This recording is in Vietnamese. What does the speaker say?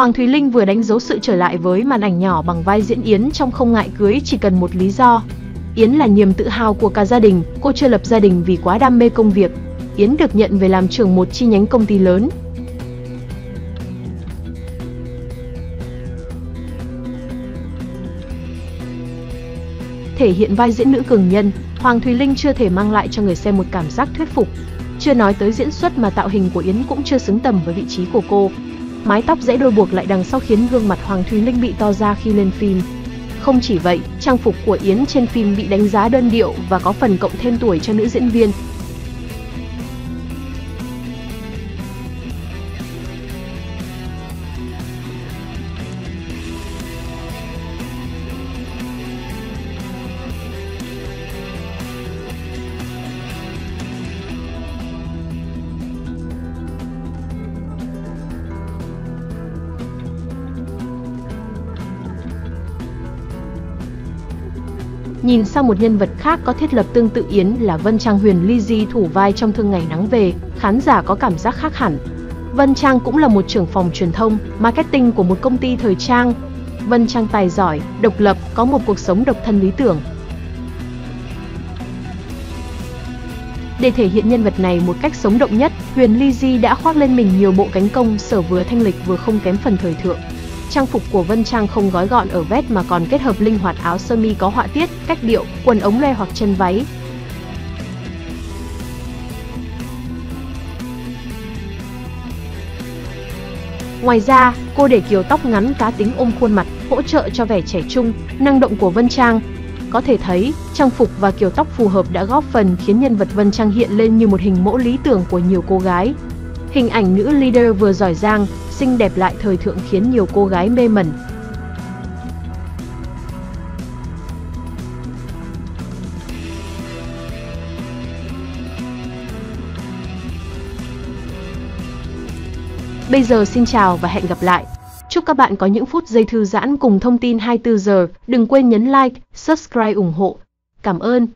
Hoàng Thùy Linh vừa đánh dấu sự trở lại với màn ảnh nhỏ bằng vai diễn Yến trong Không ngại cưới chỉ cần một lý do. Yến là niềm tự hào của cả gia đình, cô chưa lập gia đình vì quá đam mê công việc. Yến được nhận về làm trưởng một chi nhánh công ty lớn. Thể hiện vai diễn nữ cường nhân, Hoàng Thùy Linh chưa thể mang lại cho người xem một cảm giác thuyết phục. Chưa nói tới diễn xuất mà tạo hình của Yến cũng chưa xứng tầm với vị trí của cô. Mái tóc dễ đôi buộc lại đằng sau khiến gương mặt Hoàng Thúy Linh bị to ra khi lên phim. Không chỉ vậy, trang phục của Yến trên phim bị đánh giá đơn điệu và có phần cộng thêm tuổi cho nữ diễn viên, Nhìn sang một nhân vật khác có thiết lập tương tự Yến là Vân Trang Huyền Ly Di thủ vai trong Thương Ngày Nắng Về, khán giả có cảm giác khác hẳn. Vân Trang cũng là một trưởng phòng truyền thông, marketing của một công ty thời trang. Vân Trang tài giỏi, độc lập, có một cuộc sống độc thân lý tưởng. Để thể hiện nhân vật này một cách sống động nhất, Huyền Ly Di đã khoác lên mình nhiều bộ cánh công sở vừa thanh lịch vừa không kém phần thời thượng. Trang phục của Vân Trang không gói gọn ở vest mà còn kết hợp linh hoạt áo sơ mi có họa tiết, cách điệu, quần ống loe hoặc chân váy. Ngoài ra, cô để kiểu tóc ngắn cá tính ôm khuôn mặt, hỗ trợ cho vẻ trẻ trung, năng động của Vân Trang. Có thể thấy, trang phục và kiểu tóc phù hợp đã góp phần khiến nhân vật Vân Trang hiện lên như một hình mẫu lý tưởng của nhiều cô gái. Hình ảnh nữ leader vừa giỏi giang, xinh đẹp lại thời thượng khiến nhiều cô gái mê mẩn. Bây giờ xin chào và hẹn gặp lại. Chúc các bạn có những phút giây thư giãn cùng thông tin 24 giờ. Đừng quên nhấn like, subscribe ủng hộ. Cảm ơn.